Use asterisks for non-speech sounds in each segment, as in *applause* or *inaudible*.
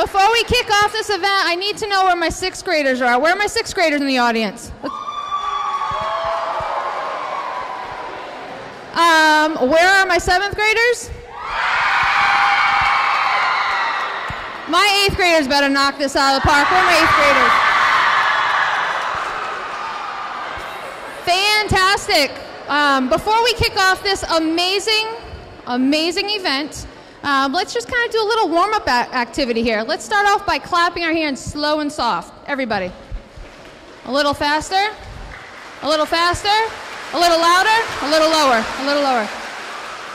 Before we kick off this event, I need to know where my sixth graders are. Where are my sixth graders in the audience? Um, where are my seventh graders? My eighth graders better knock this out of the park. Where are my eighth graders? Fantastic. Um, before we kick off this amazing, amazing event, um, let's just kind of do a little warm up activity here. Let's start off by clapping our hands slow and soft. Everybody. A little faster, a little faster, a little louder, a little lower, a little lower.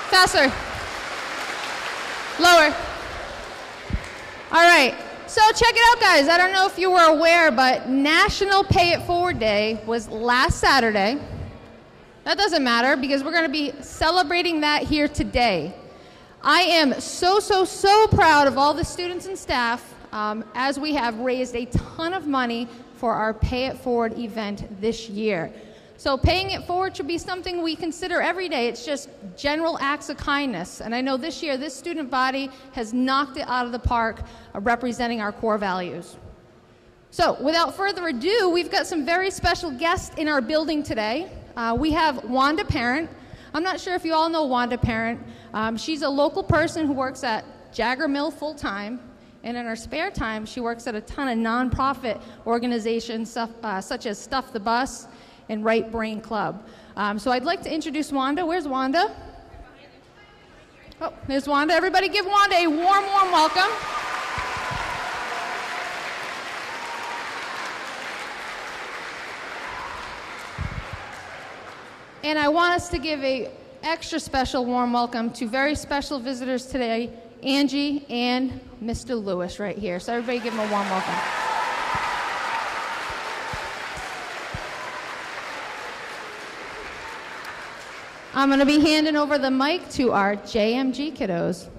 Faster. Lower. All right. So check it out, guys. I don't know if you were aware, but National Pay It Forward Day was last Saturday. That doesn't matter because we're going to be celebrating that here today. I am so, so, so proud of all the students and staff um, as we have raised a ton of money for our Pay It Forward event this year. So paying it forward should be something we consider every day. It's just general acts of kindness. And I know this year, this student body has knocked it out of the park uh, representing our core values. So without further ado, we've got some very special guests in our building today. Uh, we have Wanda Parent. I'm not sure if you all know Wanda Parent. Um, she's a local person who works at Jagger Mill full time. And in her spare time, she works at a ton of nonprofit organizations stuff, uh, such as Stuff the Bus and Right Brain Club. Um, so I'd like to introduce Wanda. Where's Wanda? Oh, there's Wanda. Everybody give Wanda a warm, warm welcome. And I want us to give a extra special warm welcome to very special visitors today, Angie and Mr. Lewis right here. So everybody give them a warm welcome. I'm going to be handing over the mic to our JMG kiddos.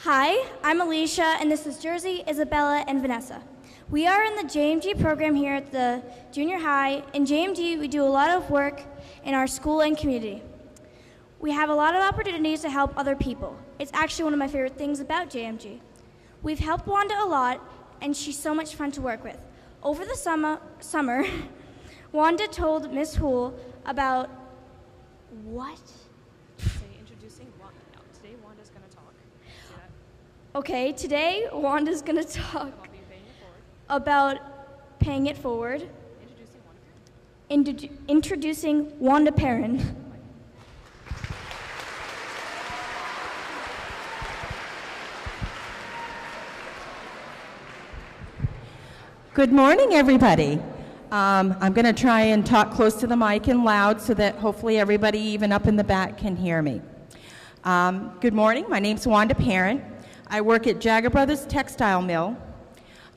Hi, I'm Alicia, and this is Jersey, Isabella, and Vanessa. We are in the JMG program here at the junior high. In JMG, we do a lot of work in our school and community. We have a lot of opportunities to help other people. It's actually one of my favorite things about JMG. We've helped Wanda a lot, and she's so much fun to work with. Over the summer, summer *laughs* Wanda told Miss Houle about what? introducing Wanda. No, today Wanda's going to talk. Okay, today Wanda's going *laughs* to talk about paying it forward, introducing Wanda, Wanda Perrin. Good morning, everybody. Um, I'm going to try and talk close to the mic and loud so that hopefully everybody, even up in the back, can hear me. Um, good morning. My name's Wanda Parent. I work at Jagger Brothers Textile Mill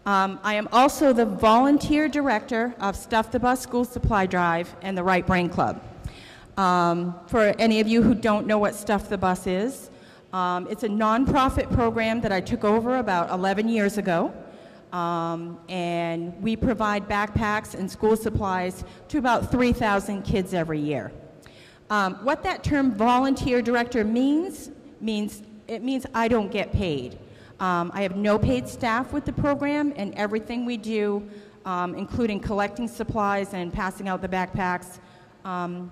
um, I am also the volunteer director of Stuff the Bus School Supply Drive and the Right Brain Club. Um, for any of you who don't know what Stuff the Bus is, um, it's a nonprofit program that I took over about 11 years ago. Um, and we provide backpacks and school supplies to about 3,000 kids every year. Um, what that term volunteer director means, means it means I don't get paid. Um, I have no paid staff with the program, and everything we do, um, including collecting supplies and passing out the backpacks, um,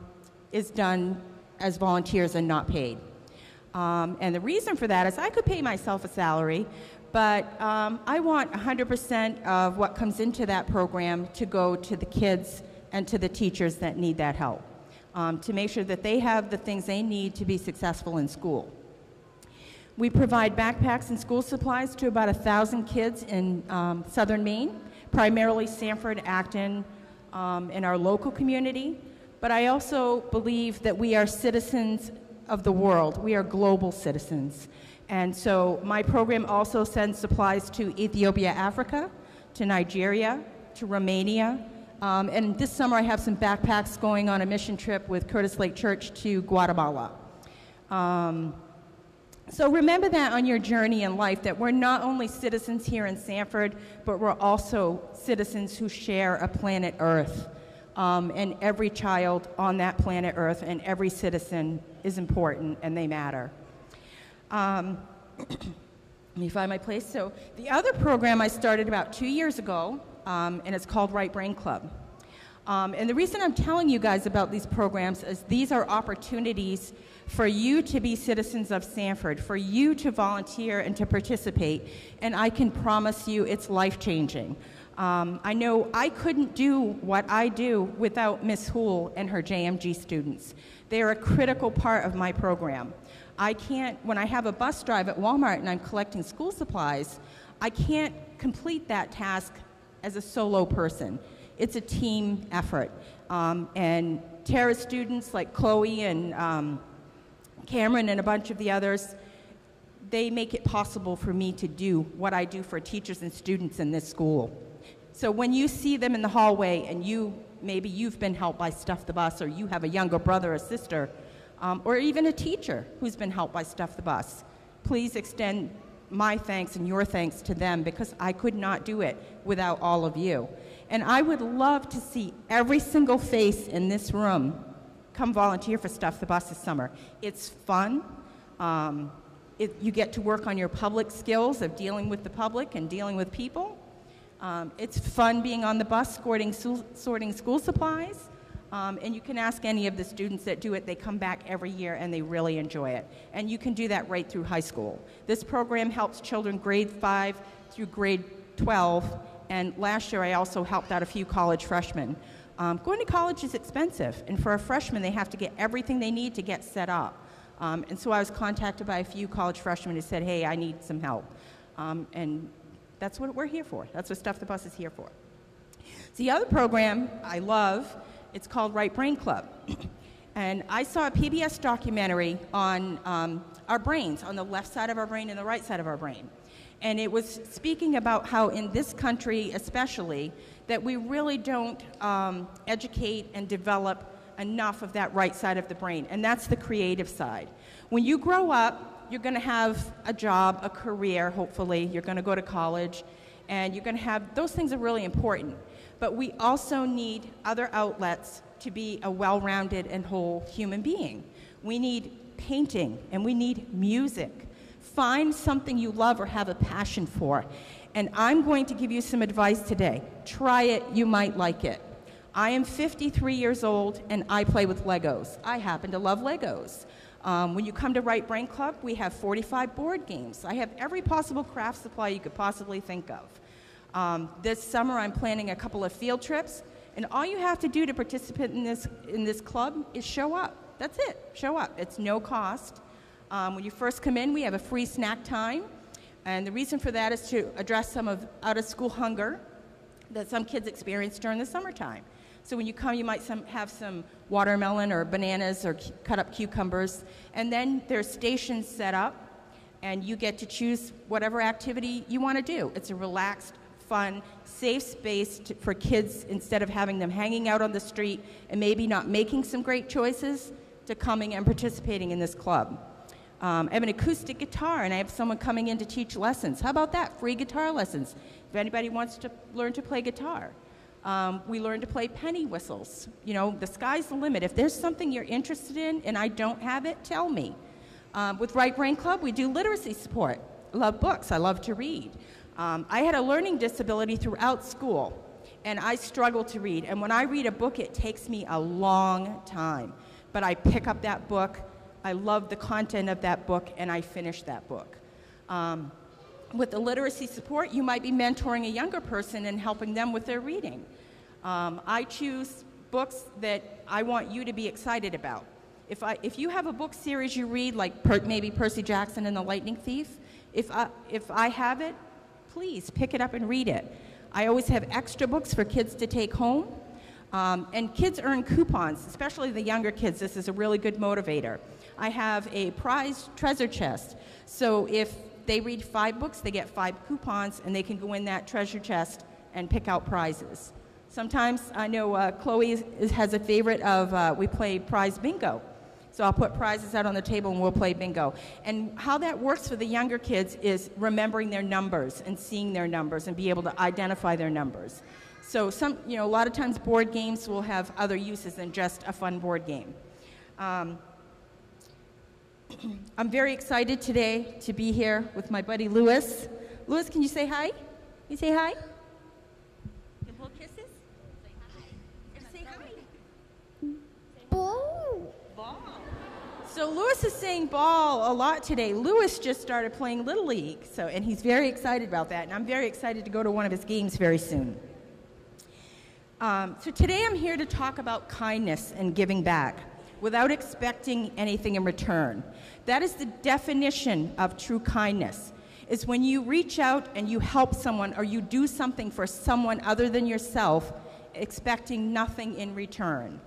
is done as volunteers and not paid. Um, and the reason for that is I could pay myself a salary, but um, I want 100% of what comes into that program to go to the kids and to the teachers that need that help, um, to make sure that they have the things they need to be successful in school. We provide backpacks and school supplies to about a 1,000 kids in um, southern Maine, primarily Sanford, Acton, um, in our local community. But I also believe that we are citizens of the world. We are global citizens. And so my program also sends supplies to Ethiopia, Africa, to Nigeria, to Romania. Um, and this summer I have some backpacks going on a mission trip with Curtis Lake Church to Guatemala. Um, so remember that on your journey in life, that we're not only citizens here in Sanford, but we're also citizens who share a planet Earth. Um, and every child on that planet Earth and every citizen is important and they matter. Um, *clears throat* let me find my place. So, the other program I started about two years ago, um, and it's called Right Brain Club. Um, and the reason I'm telling you guys about these programs is these are opportunities for you to be citizens of Sanford, for you to volunteer and to participate. And I can promise you it's life changing. Um, I know I couldn't do what I do without Miss Houle and her JMG students. They are a critical part of my program. I can't, when I have a bus drive at Walmart and I'm collecting school supplies, I can't complete that task as a solo person. It's a team effort. Um, and Tara students like Chloe and um, Cameron and a bunch of the others, they make it possible for me to do what I do for teachers and students in this school. So when you see them in the hallway and you, maybe you've been helped by Stuff the Bus or you have a younger brother or sister um, or even a teacher who's been helped by Stuff the Bus. Please extend my thanks and your thanks to them because I could not do it without all of you. And I would love to see every single face in this room come volunteer for Stuff the Bus this summer. It's fun. Um, it, you get to work on your public skills of dealing with the public and dealing with people. Um, it's fun being on the bus sorting, sorting school supplies. Um, and you can ask any of the students that do it. They come back every year and they really enjoy it. And you can do that right through high school. This program helps children grade 5 through grade 12. And last year I also helped out a few college freshmen. Um, going to college is expensive. And for a freshman, they have to get everything they need to get set up. Um, and so I was contacted by a few college freshmen who said, hey, I need some help. Um, and that's what we're here for. That's what Stuff the Bus is here for. The other program I love it's called Right Brain Club. *coughs* and I saw a PBS documentary on um, our brains, on the left side of our brain and the right side of our brain. And it was speaking about how in this country, especially, that we really don't um, educate and develop enough of that right side of the brain, and that's the creative side. When you grow up, you're going to have a job, a career, hopefully, you're going to go to college, and you're going to have those things are really important but we also need other outlets to be a well rounded and whole human being. We need painting and we need music. Find something you love or have a passion for. And I'm going to give you some advice today. Try it, you might like it. I am 53 years old and I play with Legos. I happen to love Legos. Um, when you come to Right Brain Club, we have 45 board games. I have every possible craft supply you could possibly think of. Um, this summer, I'm planning a couple of field trips, and all you have to do to participate in this, in this club is show up. That's it, show up. It's no cost. Um, when you first come in, we have a free snack time, and the reason for that is to address some of out of school hunger that some kids experience during the summertime. So when you come, you might some, have some watermelon or bananas or cut up cucumbers, and then there's stations set up, and you get to choose whatever activity you want to do. It's a relaxed fun, safe space to, for kids instead of having them hanging out on the street and maybe not making some great choices to coming and participating in this club. Um, I have an acoustic guitar and I have someone coming in to teach lessons. How about that? Free guitar lessons. If anybody wants to learn to play guitar. Um, we learn to play penny whistles. You know, the sky's the limit. If there's something you're interested in and I don't have it, tell me. Um, with Right Brain Club, we do literacy support. I love books. I love to read. Um, I had a learning disability throughout school, and I struggle to read. And when I read a book, it takes me a long time. But I pick up that book, I love the content of that book, and I finish that book. Um, with the literacy support, you might be mentoring a younger person and helping them with their reading. Um, I choose books that I want you to be excited about. If, I, if you have a book series you read, like per, maybe Percy Jackson and the Lightning Thief, if I, if I have it, please pick it up and read it. I always have extra books for kids to take home. Um, and kids earn coupons, especially the younger kids. This is a really good motivator. I have a prize treasure chest. So if they read five books, they get five coupons, and they can go in that treasure chest and pick out prizes. Sometimes I know uh, Chloe is, has a favorite of uh, we play prize bingo. So I'll put prizes out on the table and we'll play bingo. And how that works for the younger kids is remembering their numbers and seeing their numbers and be able to identify their numbers. So some, you know, a lot of times board games will have other uses than just a fun board game. Um, *clears throat* I'm very excited today to be here with my buddy Lewis. Lewis, can you say hi? You say hi? Give little kisses? Say hi. Say hi. Ball. So Lewis is saying ball a lot today. Lewis just started playing Little League, so and he's very excited about that, and I'm very excited to go to one of his games very soon. Um, so today I'm here to talk about kindness and giving back without expecting anything in return. That is the definition of true kindness. Is when you reach out and you help someone or you do something for someone other than yourself, expecting nothing in return.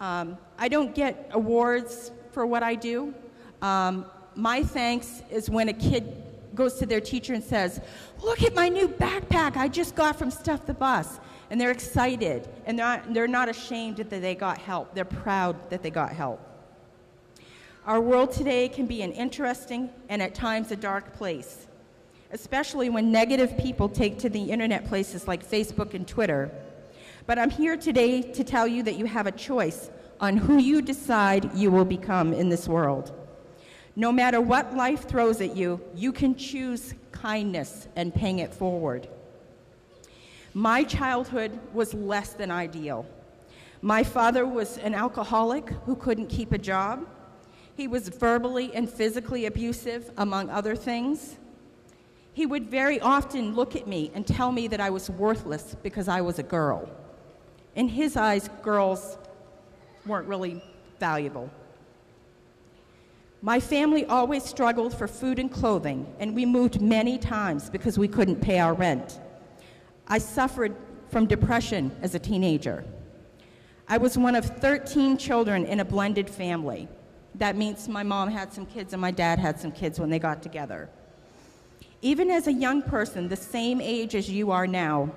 Um, I don't get awards for what I do. Um, my thanks is when a kid goes to their teacher and says, Look at my new backpack I just got from Stuff the Bus and they're excited and they're not, they're not ashamed that they got help. They're proud that they got help. Our world today can be an interesting and at times a dark place, especially when negative people take to the internet places like Facebook and Twitter. But I'm here today to tell you that you have a choice on who you decide you will become in this world. No matter what life throws at you, you can choose kindness and paying it forward. My childhood was less than ideal. My father was an alcoholic who couldn't keep a job. He was verbally and physically abusive, among other things. He would very often look at me and tell me that I was worthless because I was a girl. In his eyes, girls weren't really valuable. My family always struggled for food and clothing, and we moved many times because we couldn't pay our rent. I suffered from depression as a teenager. I was one of 13 children in a blended family. That means my mom had some kids and my dad had some kids when they got together. Even as a young person, the same age as you are now,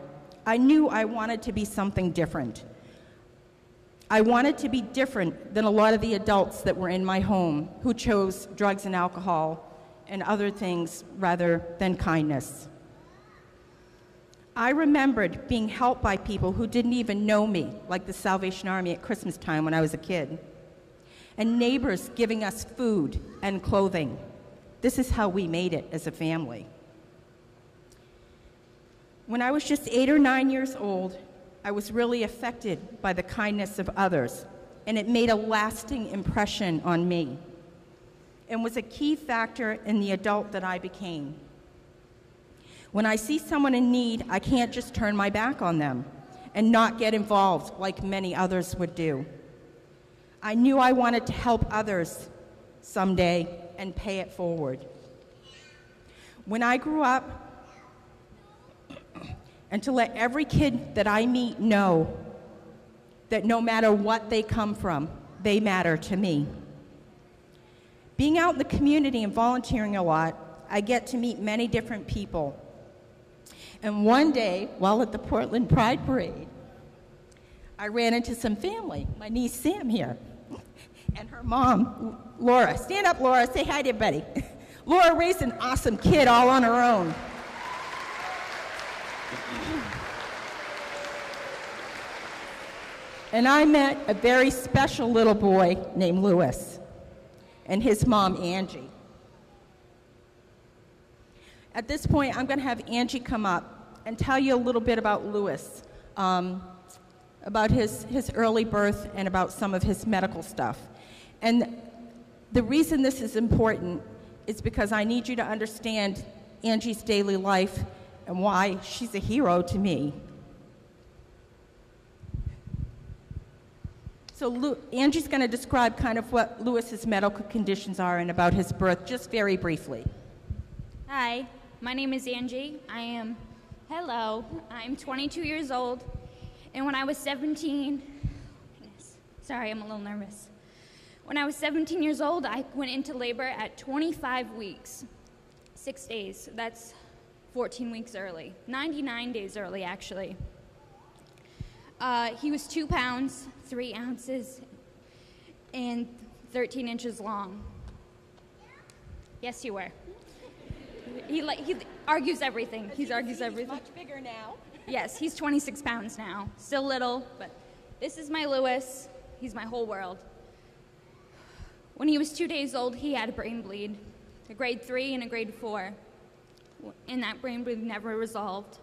I knew I wanted to be something different. I wanted to be different than a lot of the adults that were in my home who chose drugs and alcohol and other things rather than kindness. I remembered being helped by people who didn't even know me, like the Salvation Army at Christmas time when I was a kid, and neighbors giving us food and clothing. This is how we made it as a family. When I was just eight or nine years old, I was really affected by the kindness of others, and it made a lasting impression on me and was a key factor in the adult that I became. When I see someone in need, I can't just turn my back on them and not get involved like many others would do. I knew I wanted to help others someday and pay it forward. When I grew up, and to let every kid that I meet know that no matter what they come from, they matter to me. Being out in the community and volunteering a lot, I get to meet many different people and one day, while at the Portland Pride Parade, I ran into some family, my niece Sam here, and her mom, Laura. Stand up, Laura. Say hi to everybody. *laughs* Laura raised an awesome kid all on her own. And I met a very special little boy named Lewis and his mom, Angie. At this point, I'm going to have Angie come up and tell you a little bit about Lewis, um, about his, his early birth and about some of his medical stuff. And the reason this is important is because I need you to understand Angie's daily life and why she's a hero to me. So Lu- Angie's going to describe kind of what Lewis's medical conditions are and about his birth, just very briefly. Hi, my name is Angie. I am Hello, I'm 22 years old, and when I was 17, sorry, I'm a little nervous. When I was 17 years old, I went into labor at 25 weeks, six days. That's 14 weeks early, 99 days early, actually. Uh, he was two pounds, three ounces, and 13 inches long. Yes, you were. He, like, he argues everything. He argues everything. Much bigger now. Yes, he's 26 pounds now. Still little, but this is my Lewis. He's my whole world. When he was two days old, he had a brain bleed, a grade three and a grade four, and that brain bleed never resolved.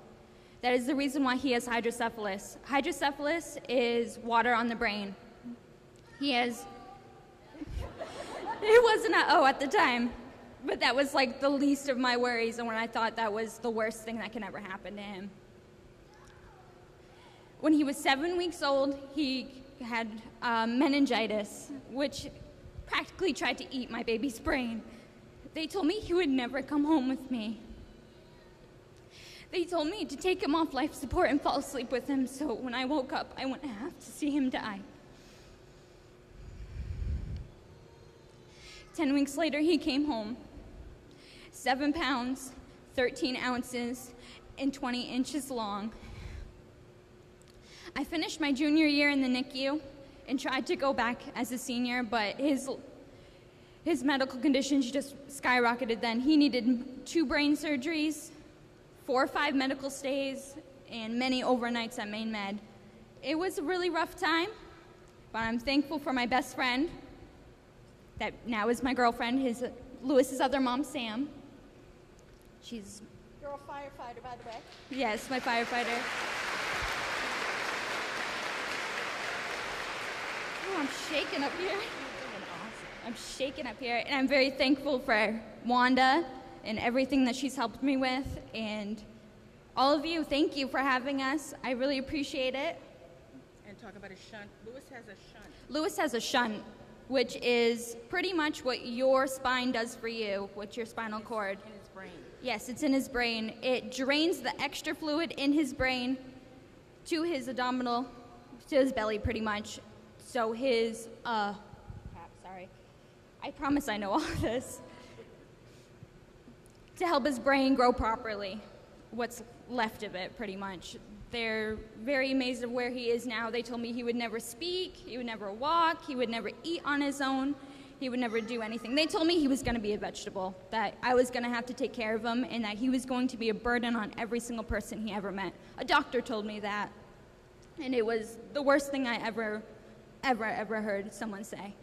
That is the reason why he has hydrocephalus. Hydrocephalus is water on the brain. He has, *laughs* it wasn't an O at the time, but that was like the least of my worries, and when I thought that was the worst thing that can ever happen to him. When he was seven weeks old, he had um, meningitis, which practically tried to eat my baby's brain. They told me he would never come home with me. They told me to take him off life support and fall asleep with him so when I woke up, I wouldn't have to see him die. Ten weeks later, he came home. Seven pounds, 13 ounces, and 20 inches long. I finished my junior year in the NICU and tried to go back as a senior, but his, his medical conditions just skyrocketed then. He needed two brain surgeries, four or five medical stays, and many overnights at Maine Med. It was a really rough time, but I'm thankful for my best friend, that now is my girlfriend, his Lewis's other mom, Sam. She's You're a firefighter, by the way. yes, my firefighter. Oh, I'm shaking up here. I'm shaking up here, and I'm very thankful for Wanda and everything that she's helped me with. And all of you, thank you for having us. I really appreciate it. And talk about a shunt. Lewis has a shunt. Lewis has a shunt, which is pretty much what your spine does for you, with your spinal cord. In his brain. Yes, it's in his brain. It drains the extra fluid in his brain to his abdominal, to his belly, pretty much. So his, uh, crap, sorry. I promise I know all *laughs* this. To help his brain grow properly, what's left of it, pretty much. They're very amazed of where he is now. They told me he would never speak, he would never walk, he would never eat on his own, he would never do anything. They told me he was going to be a vegetable, that I was going to have to take care of him, and that he was going to be a burden on every single person he ever met. A doctor told me that, and it was the worst thing I ever, ever, ever heard someone say.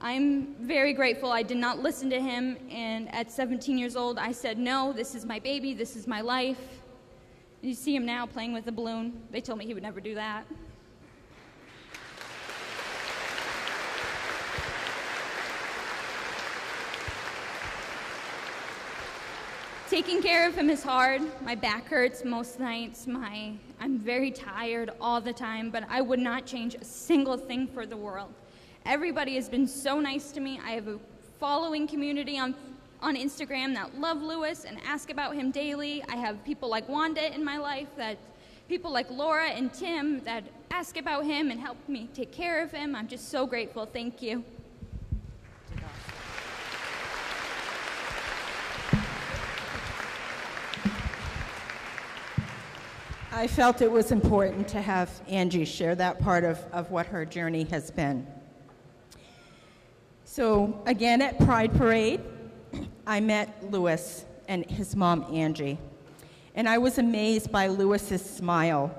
I'm very grateful I did not listen to him, and at 17 years old, I said, No, this is my baby, this is my life. You see him now playing with a balloon. They told me he would never do that. Taking care of him is hard. My back hurts most nights. My I'm very tired all the time, but I would not change a single thing for the world. Everybody has been so nice to me. I have a following community on on Instagram that love Lewis and ask about him daily. I have people like Wanda in my life that people like Laura and Tim that ask about him and help me take care of him. I'm just so grateful. Thank you. I felt it was important to have Angie share that part of, of what her journey has been. So, again, at Pride Parade, I met Lewis and his mom, Angie. And I was amazed by Lewis's smile.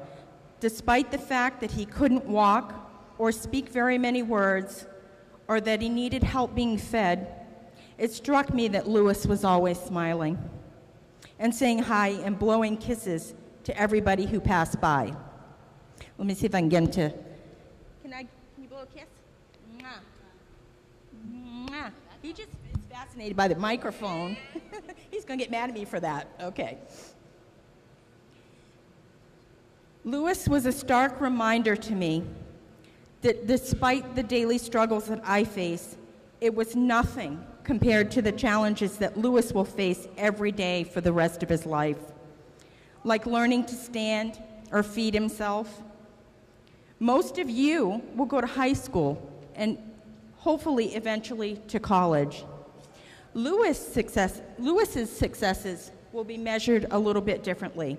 Despite the fact that he couldn't walk or speak very many words, or that he needed help being fed, it struck me that Lewis was always smiling and saying hi and blowing kisses to everybody who passed by. Let me see if I can get him to. Can I? Can you blow a kiss? Mwah. Mwah. He just is fascinated by the microphone. *laughs* He's going to get mad at me for that. Okay. Lewis was a stark reminder to me that despite the daily struggles that I face, it was nothing compared to the challenges that Lewis will face every day for the rest of his life, like learning to stand or feed himself. Most of you will go to high school and hopefully eventually to college. Lewis success, Lewis's successes will be measured a little bit differently,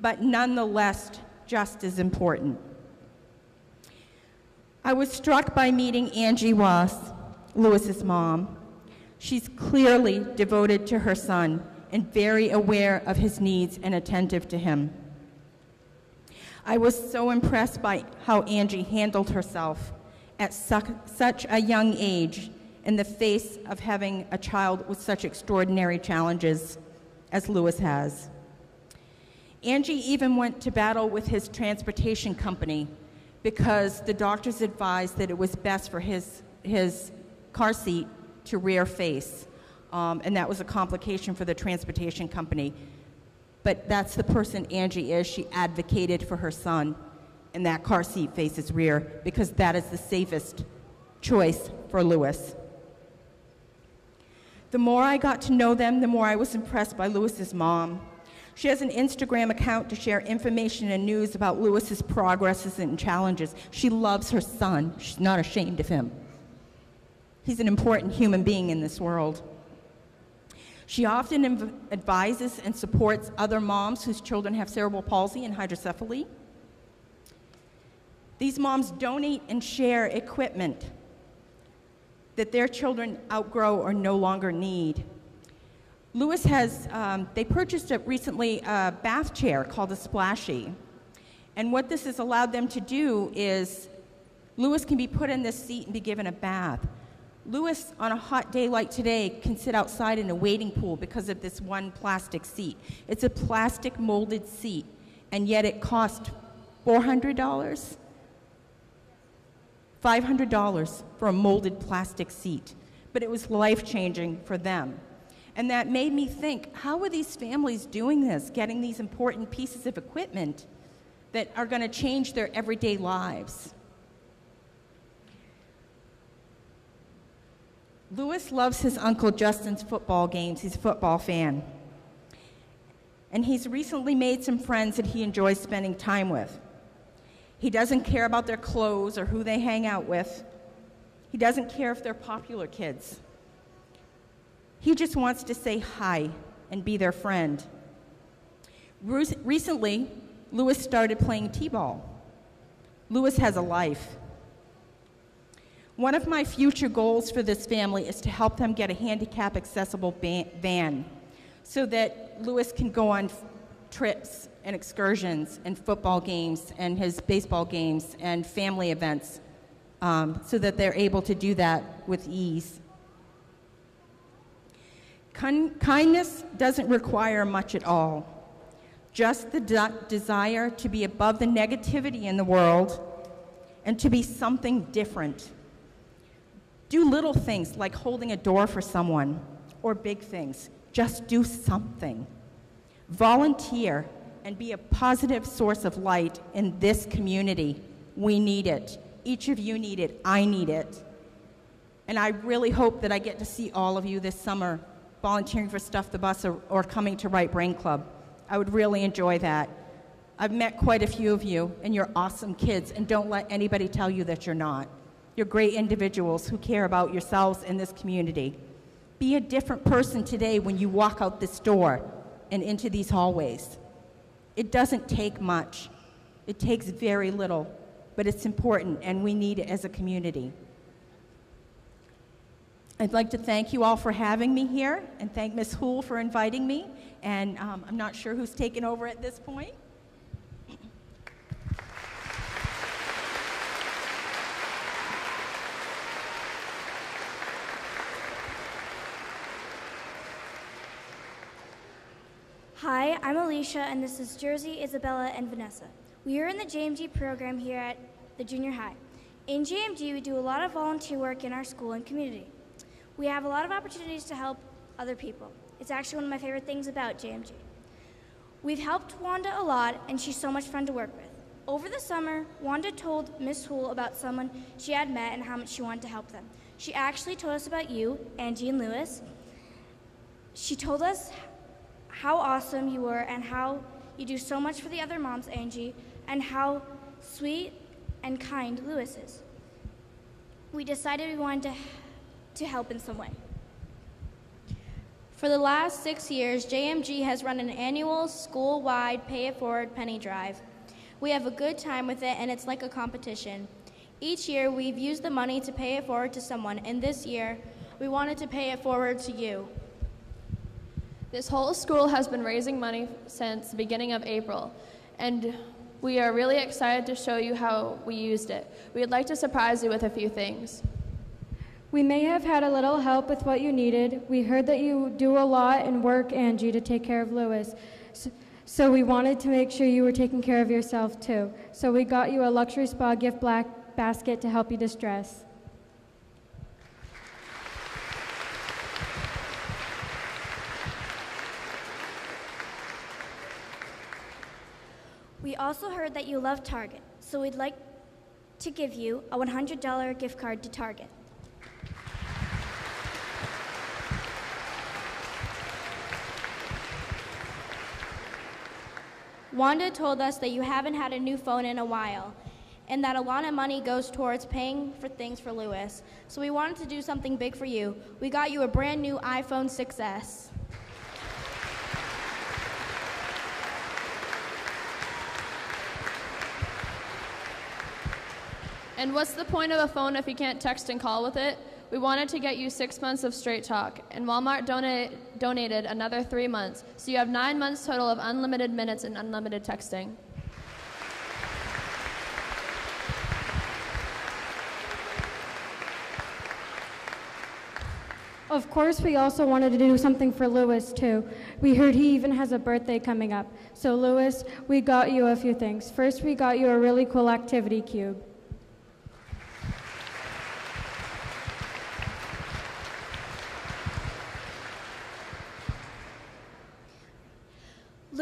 but nonetheless just as important. I was struck by meeting Angie Ross, Lewis's mom. She's clearly devoted to her son and very aware of his needs and attentive to him. I was so impressed by how Angie handled herself at su- such a young age in the face of having a child with such extraordinary challenges as Lewis has. Angie even went to battle with his transportation company because the doctors advised that it was best for his, his car seat to rear face. Um, and that was a complication for the transportation company. But that's the person Angie is. She advocated for her son, and that car seat faces rear because that is the safest choice for Lewis. The more I got to know them, the more I was impressed by Lewis's mom. She has an Instagram account to share information and news about Lewis's progresses and challenges. She loves her son. She's not ashamed of him. He's an important human being in this world. She often advises and supports other moms whose children have cerebral palsy and hydrocephaly. These moms donate and share equipment that their children outgrow or no longer need. Lewis has, um, they purchased a, recently a bath chair called a Splashy. And what this has allowed them to do is Lewis can be put in this seat and be given a bath. Lewis, on a hot day like today, can sit outside in a wading pool because of this one plastic seat. It's a plastic molded seat, and yet it cost $400? $500 for a molded plastic seat. But it was life changing for them. And that made me think how are these families doing this, getting these important pieces of equipment that are going to change their everyday lives? Lewis loves his Uncle Justin's football games. He's a football fan. And he's recently made some friends that he enjoys spending time with. He doesn't care about their clothes or who they hang out with. He doesn't care if they're popular kids. He just wants to say hi and be their friend. Recently, Lewis started playing t ball. Lewis has a life. One of my future goals for this family is to help them get a handicap accessible van so that Lewis can go on trips and excursions and football games and his baseball games and family events um, so that they're able to do that with ease. Kin- kindness doesn't require much at all, just the de- desire to be above the negativity in the world and to be something different do little things like holding a door for someone, or big things. Just do something. Volunteer and be a positive source of light in this community. We need it. Each of you need it. I need it. And I really hope that I get to see all of you this summer volunteering for Stuff the Bus or, or coming to Right Brain Club. I would really enjoy that. I've met quite a few of you, and you're awesome kids, and don't let anybody tell you that you're not. You're great individuals who care about yourselves and this community. Be a different person today when you walk out this door and into these hallways. It doesn't take much, it takes very little, but it's important and we need it as a community. I'd like to thank you all for having me here and thank Ms. Houle for inviting me. And um, I'm not sure who's taken over at this point. Hi, I'm Alicia, and this is Jersey, Isabella, and Vanessa. We are in the JMG program here at the junior high. In JMG, we do a lot of volunteer work in our school and community. We have a lot of opportunities to help other people. It's actually one of my favorite things about JMG. We've helped Wanda a lot, and she's so much fun to work with. Over the summer, Wanda told Miss Houle about someone she had met and how much she wanted to help them. She actually told us about you, Angie and Lewis. She told us how awesome you were and how you do so much for the other moms, Angie, and how sweet and kind Lewis is. We decided we wanted to, to help in some way. For the last six years, JMG has run an annual school wide Pay It Forward penny drive. We have a good time with it, and it's like a competition. Each year, we've used the money to pay it forward to someone, and this year, we wanted to pay it forward to you. This whole school has been raising money since the beginning of April, and We are really excited to show you how we used it. We would like to surprise you with a few things. We may have had a little help with what you needed. We heard that you do a lot and work, Angie, to take care of Lewis. So, so we wanted to make sure you were taking care of yourself too. So we got you a luxury spa gift black basket to help you distress. We also heard that you love Target, so we'd like to give you a $100 gift card to Target. Wanda told us that you haven't had a new phone in a while and that a lot of money goes towards paying for things for Lewis. So we wanted to do something big for you. We got you a brand new iPhone 6S. And what's the point of a phone if you can't text and call with it? We wanted to get you six months of straight talk, and Walmart donate, donated another three months, so you have nine months total of unlimited minutes and unlimited texting. Of course, we also wanted to do something for Lewis, too. We heard he even has a birthday coming up. So, Lewis, we got you a few things. First, we got you a really cool activity cube.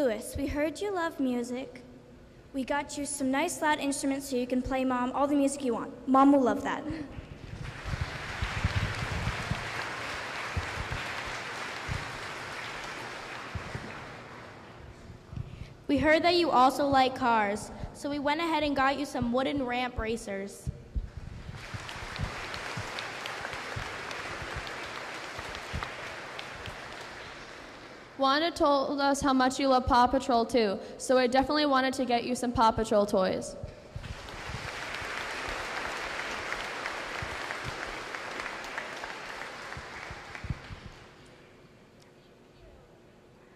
Lewis, we heard you love music. We got you some nice loud instruments so you can play Mom all the music you want. Mom will love that. We heard that you also like cars, so we went ahead and got you some wooden ramp racers. Wanda told us how much you love Paw Patrol too, so I definitely wanted to get you some Paw Patrol toys.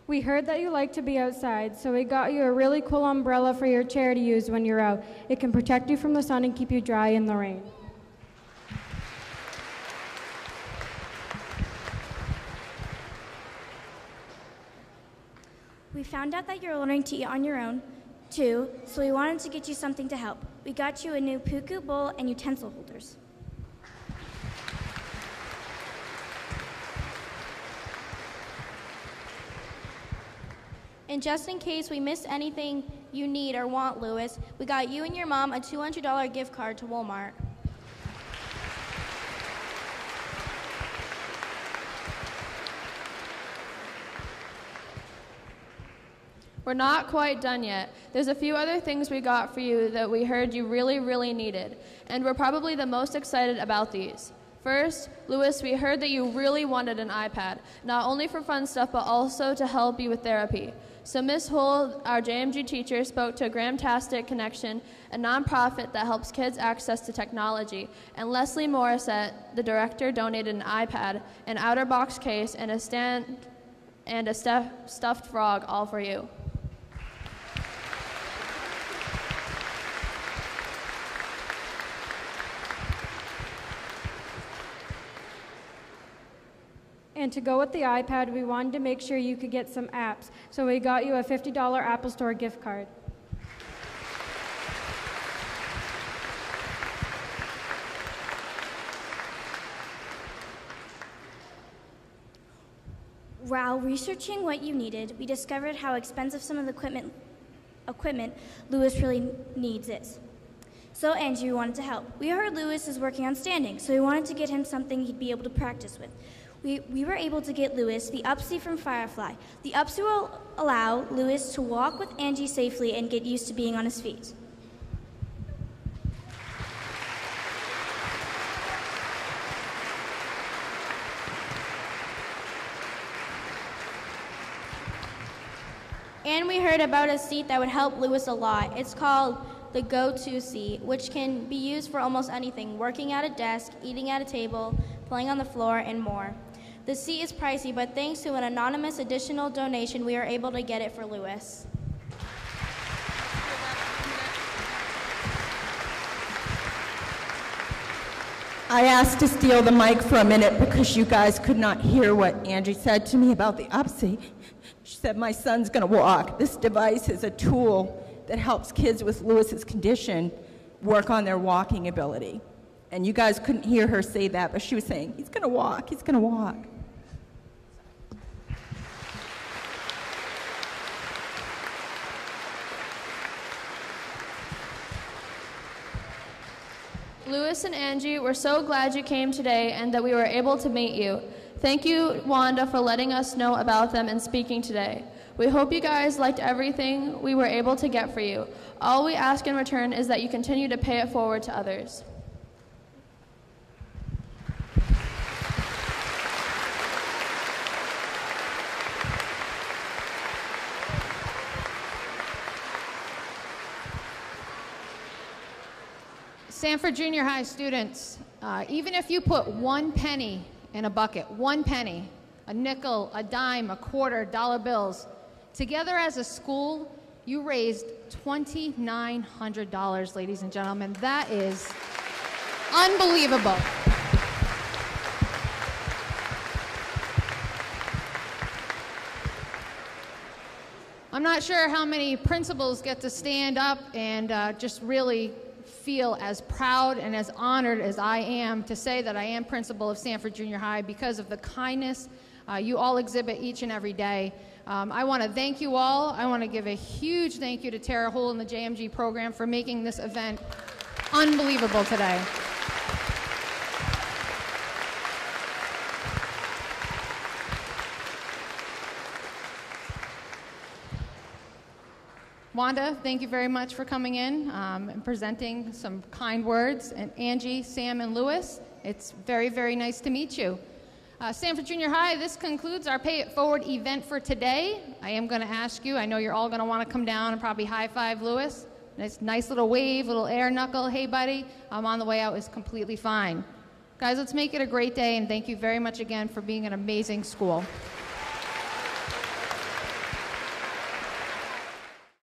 We heard that you like to be outside, so we got you a really cool umbrella for your chair to use when you're out. It can protect you from the sun and keep you dry in the rain. Found out that you're learning to eat on your own, too, so we wanted to get you something to help. We got you a new puku bowl and utensil holders. And just in case we missed anything you need or want, Lewis, we got you and your mom a $200 gift card to Walmart. We're not quite done yet. There's a few other things we got for you that we heard you really, really needed, and we're probably the most excited about these. First, Lewis, we heard that you really wanted an iPad, not only for fun stuff, but also to help you with therapy. So Miss Houle, our JMG teacher, spoke to Gramtastic Connection, a nonprofit that helps kids access to technology, and Leslie Morissette, the director, donated an iPad, an OtterBox case, and a stand and a stuffed frog, all for you. And to go with the iPad, we wanted to make sure you could get some apps, so we got you a $50 Apple Store gift card. While researching what you needed, we discovered how expensive some of the equipment, equipment Lewis really needs is. So Angie wanted to help. We heard Lewis is working on standing, so we wanted to get him something he'd be able to practice with. We, we were able to get Lewis the Upsee from Firefly. The Upsee will allow Lewis to walk with Angie safely and get used to being on his feet. And we heard about a seat that would help Lewis a lot. It's called the go to seat, which can be used for almost anything working at a desk, eating at a table, playing on the floor, and more. The seat is pricey, but thanks to an anonymous additional donation, we are able to get it for Lewis. I asked to steal the mic for a minute because you guys could not hear what Angie said to me about the Upsee. She said, My son's going to walk. This device is a tool that helps kids with Lewis's condition work on their walking ability. And you guys couldn't hear her say that, but she was saying, He's going to walk, he's going to walk. Lewis and Angie, we're so glad you came today and that we were able to meet you. Thank you, Wanda, for letting us know about them and speaking today. We hope you guys liked everything we were able to get for you. All we ask in return is that you continue to pay it forward to others. Sanford Junior High students, uh, even if you put one penny in a bucket, one penny, a nickel, a dime, a quarter, dollar bills, together as a school, you raised $2,900, ladies and gentlemen. That is unbelievable. I'm not sure how many principals get to stand up and uh, just really feel as proud and as honored as I am to say that I am principal of Sanford Junior High because of the kindness uh, you all exhibit each and every day. Um, I want to thank you all. I want to give a huge thank you to Tara Houle and the JMG program for making this event unbelievable today. Wanda, thank you very much for coming in um, and presenting some kind words. And Angie, Sam, and Lewis, it's very, very nice to meet you. Uh, Sanford Junior High, this concludes our Pay It Forward event for today. I am going to ask you, I know you're all going to want to come down and probably high five Lewis. Nice, nice little wave, little air knuckle. Hey, buddy, I'm on the way out is completely fine. Guys, let's make it a great day, and thank you very much again for being an amazing school.